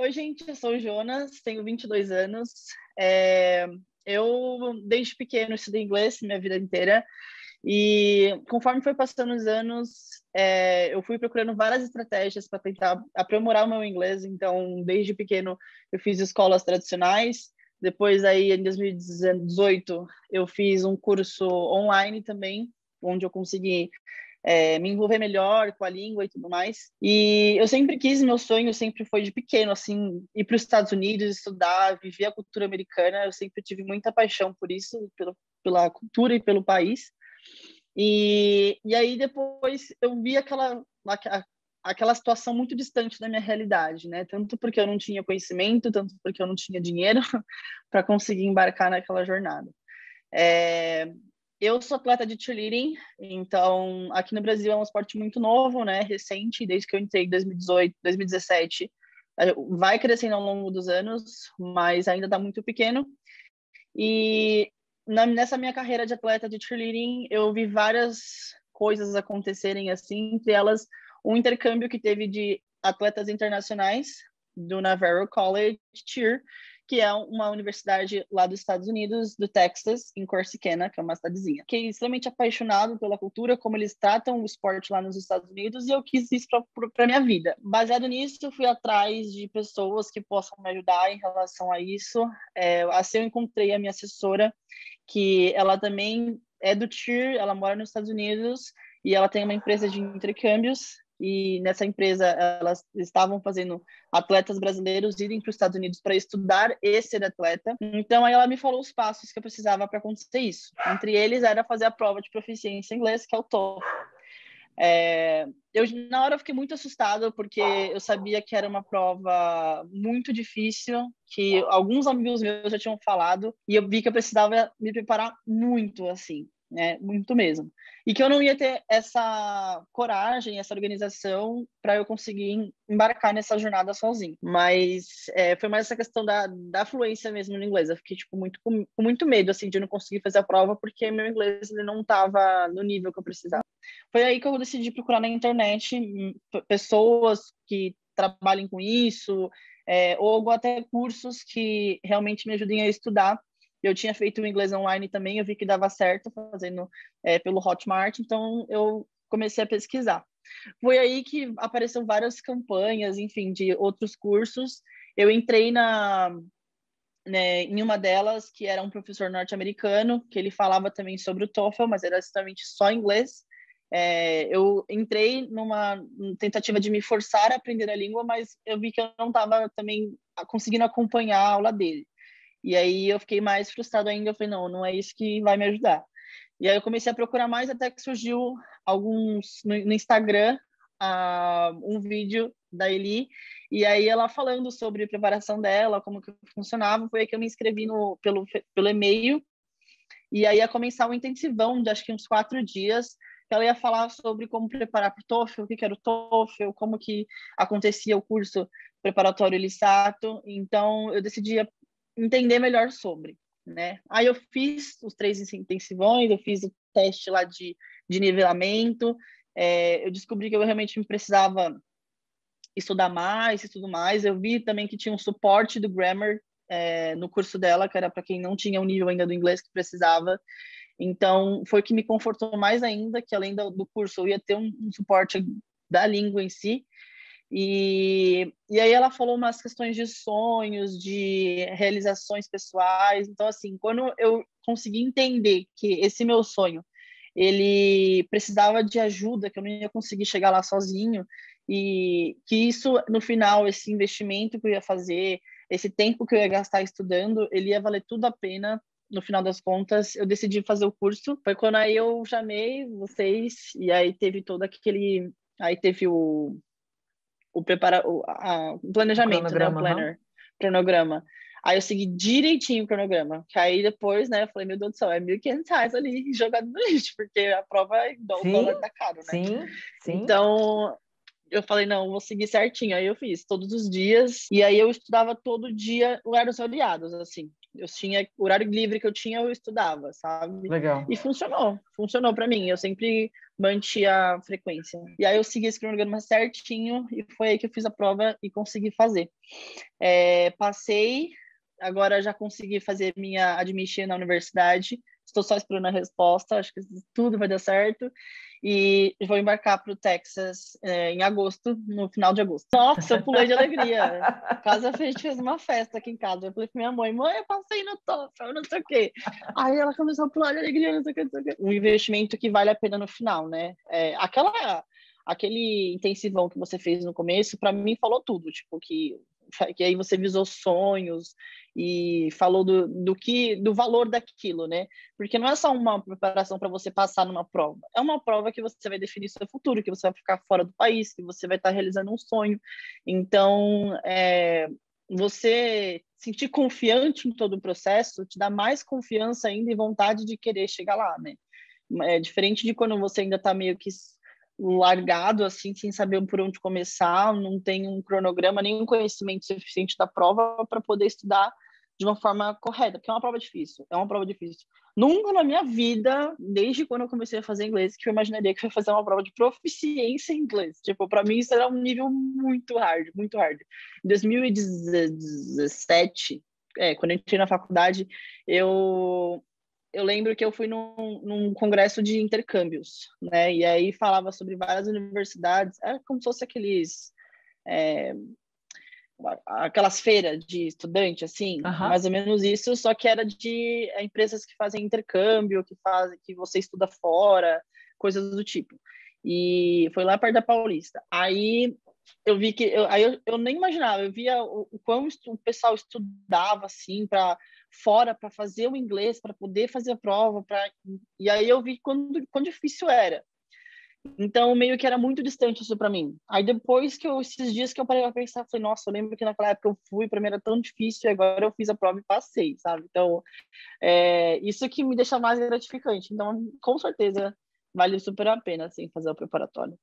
Oi, gente, eu sou Jonas, tenho 22 anos. É, eu, desde pequeno, estudei inglês minha vida inteira. E conforme foi passando os anos, é, eu fui procurando várias estratégias para tentar aprimorar o meu inglês. Então, desde pequeno, eu fiz escolas tradicionais. Depois, aí, em 2018, eu fiz um curso online também, onde eu consegui é, me envolver melhor com a língua e tudo mais. E eu sempre quis, meu sonho sempre foi de pequeno, assim, ir para os Estados Unidos, estudar, viver a cultura americana. Eu sempre tive muita paixão por isso, pela, pela cultura e pelo país. E, e aí depois eu vi aquela, aquela situação muito distante da minha realidade, né? Tanto porque eu não tinha conhecimento, tanto porque eu não tinha dinheiro para conseguir embarcar naquela jornada. É, eu sou atleta de cheerleading, então aqui no Brasil é um esporte muito novo, né? Recente, desde que eu entrei em 2018, 2017. É, vai crescendo ao longo dos anos, mas ainda está muito pequeno. E na, nessa minha carreira de atleta de cheerleading, eu vi várias coisas acontecerem assim, entre elas um intercâmbio que teve de atletas internacionais do Navarro College Cheer, que é uma universidade lá dos Estados Unidos, do Texas, em Corsicana, que é uma cidadezinha. Fiquei extremamente apaixonado pela cultura, como eles tratam o esporte lá nos Estados Unidos, e eu quis isso para minha vida. Baseado nisso, fui atrás de pessoas que possam me ajudar em relação a isso. É, assim, eu encontrei a minha assessora, que ela também é do TIR, ela mora nos Estados Unidos, e ela tem uma empresa de intercâmbios e nessa empresa elas estavam fazendo atletas brasileiros irem para os Estados Unidos para estudar e ser atleta. Então aí ela me falou os passos que eu precisava para acontecer isso. Entre eles era fazer a prova de proficiência em inglês, que é o TOEFL. É, eu na hora eu fiquei muito assustada porque eu sabia que era uma prova muito difícil, que alguns amigos meus já tinham falado e eu vi que eu precisava me preparar muito assim né? Muito mesmo. E que eu não ia ter essa coragem, essa organização para eu conseguir embarcar nessa jornada sozinho. Mas é, foi mais essa questão da, da fluência mesmo no inglês. Eu fiquei tipo muito com, com muito medo assim de não conseguir fazer a prova porque meu inglês ele não estava no nível que eu precisava. Foi aí que eu decidi procurar na internet hum, pessoas que trabalhem com isso, é, ou até cursos que realmente me ajudem a estudar eu tinha feito o inglês online também, eu vi que dava certo fazendo é, pelo Hotmart, então eu comecei a pesquisar. Foi aí que apareceram várias campanhas, enfim, de outros cursos. Eu entrei na né, em uma delas que era um professor norte-americano que ele falava também sobre o TOEFL, mas era exatamente só inglês. É, eu entrei numa tentativa de me forçar a aprender a língua, mas eu vi que eu não estava também conseguindo acompanhar a aula dele. E aí eu fiquei mais frustrado ainda. Eu falei, não, não é isso que vai me ajudar. E aí eu comecei a procurar mais até que surgiu alguns no, no Instagram uh, um vídeo da Eli e aí ela falando sobre a preparação dela, como que funcionava, foi aí que eu me inscrevi no, pelo, pelo e-mail e aí ia começar um intensivão de acho que uns quatro dias que ela ia falar sobre como preparar para o TOEFL, o que era o TOEFL, como que acontecia o curso preparatório Lissato. Então eu decidi entender melhor sobre, né? Aí eu fiz os três intensivões, eu fiz o teste lá de, de nivelamento, é, eu descobri que eu realmente precisava estudar mais e tudo mais. Eu vi também que tinha um suporte do grammar é, no curso dela, que era para quem não tinha o um nível ainda do inglês que precisava. Então, foi o que me confortou mais ainda, que além do, curso eu ia ter um, um suporte da língua em si, e, e aí ela falou umas questões de sonhos, de realizações pessoais. Então, assim, quando eu consegui entender que esse meu sonho, ele precisava de ajuda, que eu não ia conseguir chegar lá sozinho, e que isso, no final, esse investimento que eu ia fazer, esse tempo que eu ia gastar estudando, ele ia valer tudo a pena no final das contas, eu decidi fazer o curso. Foi quando aí eu chamei vocês, e aí teve todo aquele. Aí teve o, o, prepara, o, a, o planejamento, o né? O planner, cronograma. Aí eu segui direitinho o cronograma. Que aí depois, né, eu falei, meu Deus do céu, é 1.500 reais ali jogado no lixo, porque a prova é igual o dólar tá caro, né? Sim, sim. Então, eu falei, não, vou seguir certinho. Aí eu fiz todos os dias. E aí eu estudava todo dia horários variados, assim. Eu tinha o horário livre que eu tinha, eu estudava, sabe? Legal. E funcionou, funcionou para mim. Eu sempre mantinha a frequência. E aí eu segui esse cronograma certinho e foi aí que eu fiz a prova e consegui fazer. É, passei, agora já consegui fazer minha admission na universidade. Estou só esperando a resposta, acho que tudo vai dar certo e vou embarcar para o Texas é, em agosto, no final de agosto. Nossa, eu pulei de alegria. casa a gente fez uma festa aqui em casa. Eu falei para minha mãe, mãe, eu passei no TOEFL, não sei o quê. Aí ela começou a pular de alegria, não sei o quê, não sei o quê. Um investimento que vale a pena no final, né? É, aquela, aquele intensivão que você fez no começo, para mim falou tudo, tipo, que que aí você visou sonhos e falou do, do que do valor daquilo, né? Porque não é só uma preparação para você passar numa prova, é uma prova que você vai definir seu futuro, que você vai ficar fora do país, que você vai estar realizando um sonho. Então, é, você sentir confiante em todo o processo te dá mais confiança ainda e vontade de querer chegar lá, né? É diferente de quando você ainda está meio que largado, assim, sem saber por onde começar, não tem um cronograma, nem um conhecimento suficiente da prova para poder estudar de uma forma correta, porque é uma prova difícil, é uma prova difícil. Nunca na minha vida, desde quando eu comecei a fazer inglês, que eu imaginaria que eu ia fazer uma prova de proficiência em inglês. Tipo, para mim isso era um nível muito hard, muito hard. Em 2017, é, quando eu entrei na faculdade, eu eu lembro que eu fui num, num, congresso de intercâmbios, né? E aí falava sobre várias universidades, era como se fosse aqueles é, aquelas feiras de estudante, assim, mais ou menos isso, só que era de é, empresas que fazem intercâmbio, que fazem que você estuda fora, coisas do tipo. E foi lá perto da Paulista. Aí eu vi que eu, aí eu, eu nem imaginava, eu via o, o quão o pessoal estudava assim para fora para fazer o inglês, para poder fazer a prova, para e aí eu vi quando quão difícil era. Então, meio que era muito distante isso para mim. Aí depois que eu, esses dias que eu parei para pensar, falei, nossa, eu lembro que naquela época eu fui, para mim era tão difícil, e agora eu fiz a prova e passei, sabe? Então, é, isso que me deixa mais gratificante. Então, com certeza, vale super a pena, assim, fazer o preparatório.